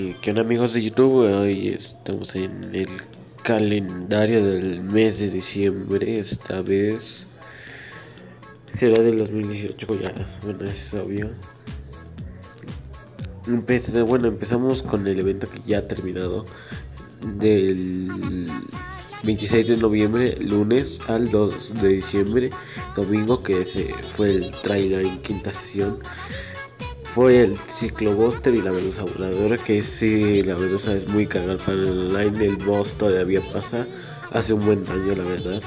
Eh, ¿Qué onda amigos de YouTube? Hoy estamos en el calendario del mes de diciembre. Esta vez será del 2018, ya, bueno, es obvio. Empecé, bueno, empezamos con el evento que ya ha terminado del 26 de noviembre, lunes al 2 de diciembre, domingo, que se fue el trailer en quinta sesión fue el Ciclobuster y la Medusa Voladora, que sí, la Medusa es muy cagada para el online, el boss todavía pasa, hace un buen daño la verdad.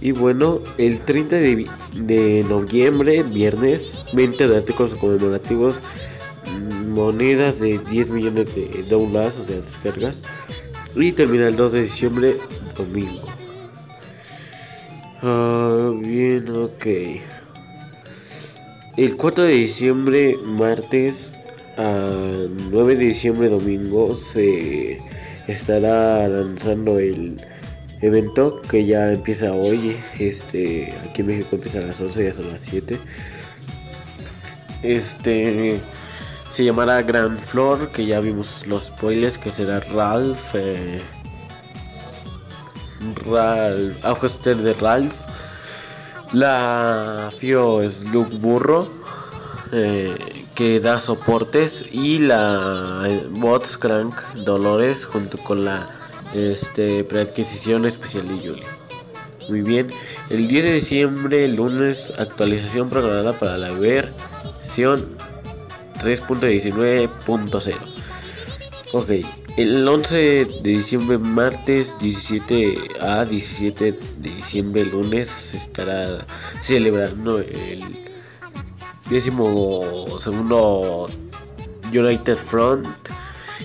Y bueno, el 30 de, noviembre, viernes, 20 de artículos conmemorativos, mm, monedas de 10 millones de downloads, o sea, descargas. Y termina el 2 de diciembre, domingo. Ah, bien, ok. El 4 de diciembre, martes, a 9 de diciembre, domingo, se estará lanzando el evento que ya empieza hoy. Este, aquí en México empieza a las 11, ya son las 7. Este se llamará Grand Floor, que ya vimos los spoilers, que será Ralph. Eh, Ralph, ajuste de Ralph la FIO es Luke Burro, eh, que da soportes, y la eh, Bots Crank Dolores, junto con la este, preadquisición especial de Julie. Muy bien, el 10 de diciembre, lunes, actualización programada para la versión 3.19.0. Ok, el 11 de diciembre, martes 17 a 17 de diciembre, lunes, se estará celebrando el décimo segundo United Front.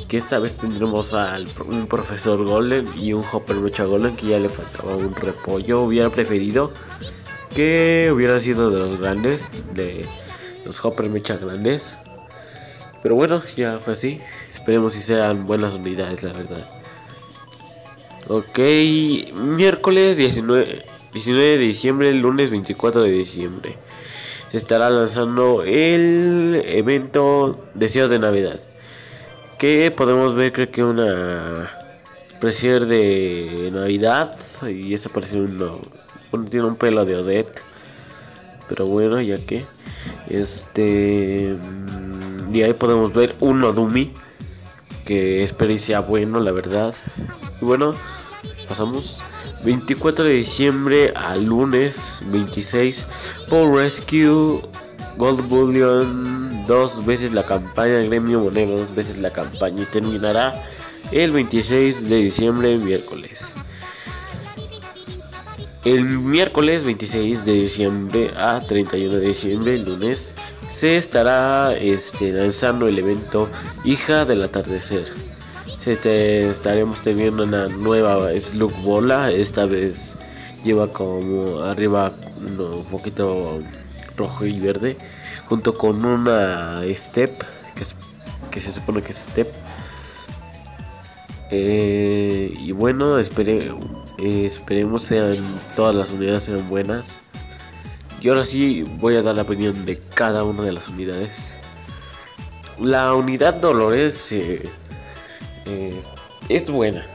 Que esta vez tendremos al un profesor Golem y un Hopper Mecha Golem que ya le faltaba un repollo. Hubiera preferido que hubiera sido de los grandes, de los Hopper Mecha grandes. Pero bueno, ya fue así. Esperemos si sean buenas unidades, la verdad. Ok, miércoles 19, 19 de diciembre, lunes 24 de diciembre. Se estará lanzando el evento Deseos de Navidad. Que podemos ver, creo que una presión de Navidad. Y eso parece uno. Bueno, tiene un pelo de Odette. Pero bueno, ya que. Este. Y ahí podemos ver un Odumi que sea bueno, la verdad. Bueno, pasamos 24 de diciembre al lunes 26 por Rescue Gold Bullion dos veces la campaña Gremio Monero dos veces la campaña y terminará el 26 de diciembre miércoles el miércoles 26 de diciembre a 31 de diciembre lunes se estará este, lanzando el evento Hija del Atardecer. Estaremos teniendo una nueva Slug Bola. Esta vez lleva como arriba un poquito rojo y verde. Junto con una Step. Que, se supone que es Step. Eh, y bueno, eh, esperemos sean todas las unidades sean buenas. Y ahora sí voy a dar la opinión de cada una de las unidades. La unidad Dolores eh, eh, es buena.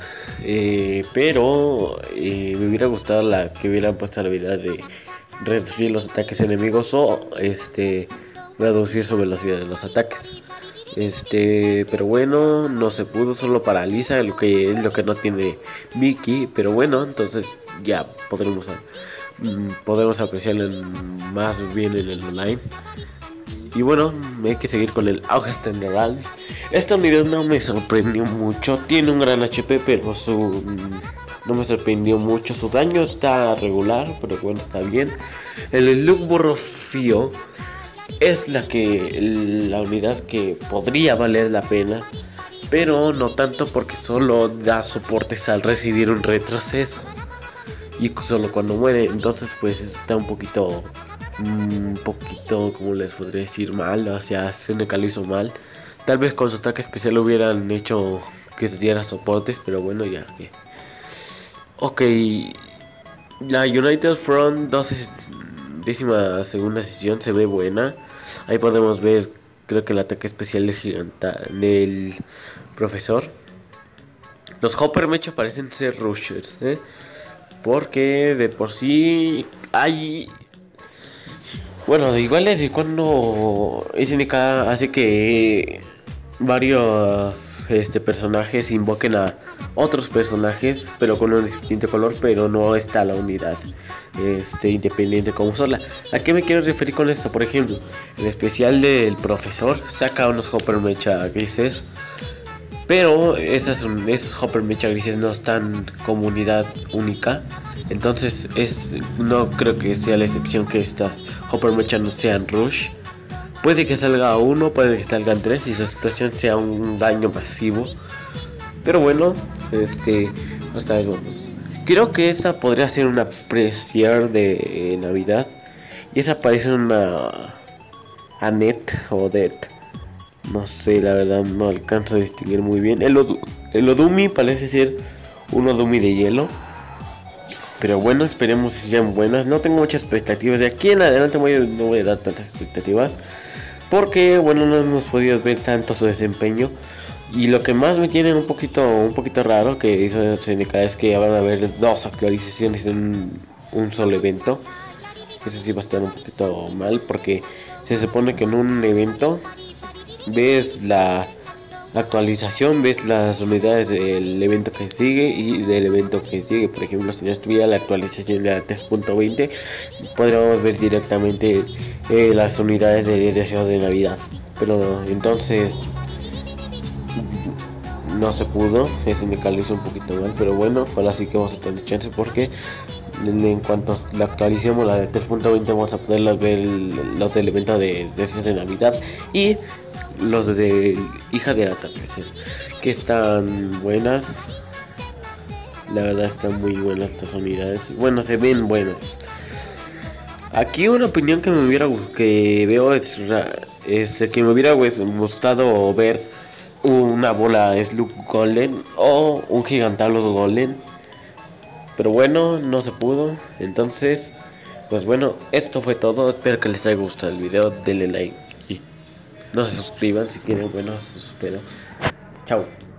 Eh, pero me hubiera gustado la que hubieran puesto la habilidad de reducir los ataques enemigos o este reducir su velocidad de los ataques. Este, pero bueno, no se pudo, solo paraliza, lo que es lo que no tiene Mickey, pero bueno, entonces ya podremos podemos apreciarlo más bien en el online. Y bueno, hay que seguir con el auge general. Esta unidad no me sorprendió mucho. Tiene un gran HP, pero su mm, no me sorprendió mucho. Su daño está regular, pero bueno, está bien. El Slug Borrofío es la que la unidad que podría valer la pena, pero no tanto porque solo da soportes al recibir un retroceso y solo cuando muere. Entonces, pues está un poquito, un poquito, como les podría decir, mal. O sea, Seneca lo hizo mal. Tal vez con su ataque especial hubieran hecho que se diera soportes, pero bueno, ya que. Ok, la United Front 12 décima segunda sesión se ve buena. Ahí podemos ver creo que el ataque especial del giganta del profesor. Los Hopper Mecha parecen ser rushers, ¿eh? Porque de por sí hay... Bueno, igual desde cuando SNK hace que varios este, personajes invoquen a otros personajes, pero con un distinto color, pero no está la unidad este, independiente como sola. ¿A qué me quiero referir con esto? Por ejemplo, el especial del profesor saca unos Hopper grises, pero esas, esos Hopper Mecha grises no están como unidad única. Entonces es, no creo que sea la excepción que estas Hopper Mecha no sean Rush Puede que salga uno, puede que salgan tres y su explosión sea un daño masivo. Pero bueno, este, hasta vamos. Creo que esa podría ser una preciar de Navidad. Y esa parece una Anet o Det. No sé, la verdad no alcanzo a distinguir muy bien. El, el Odumi parece ser un Odumi de hielo. Pero bueno, esperemos si sean buenas. No tengo muchas expectativas. De aquí en adelante no voy a dar tantas expectativas. Porque bueno, no hemos podido ver tanto su desempeño. Y lo que más me tiene un poquito, un poquito raro que hizo SNK es que van a haber dos actualizaciones en un, solo evento. Eso sí va a estar un poquito mal porque se supone que en un evento ves la actualización, ves las unidades del evento que sigue y del evento que sigue. Por ejemplo, si no estuviera la actualización de la 3.20, podríamos ver directamente eh, las unidades de deseo de Navidad. Pero entonces no se pudo, ese me hizo un poquito mal, pero bueno, ahora sí que vamos a tener chance porque en cuanto la actualicemos la de 3.20 vamos a poder ver los del evento de deseos de Navidad y los de hija de atardecer que están buenas. La verdad están muy buenas estas unidades. Bueno se ven buenas. Aquí una opinión que me hubiera que veo es, es que me hubiera gustado ver una bola Slug Golden o un Gigantalos Golden pero bueno no se pudo entonces pues bueno esto fue todo espero que les haya gustado el video denle like no se suscriban si quieren, bueno, espero. Chao.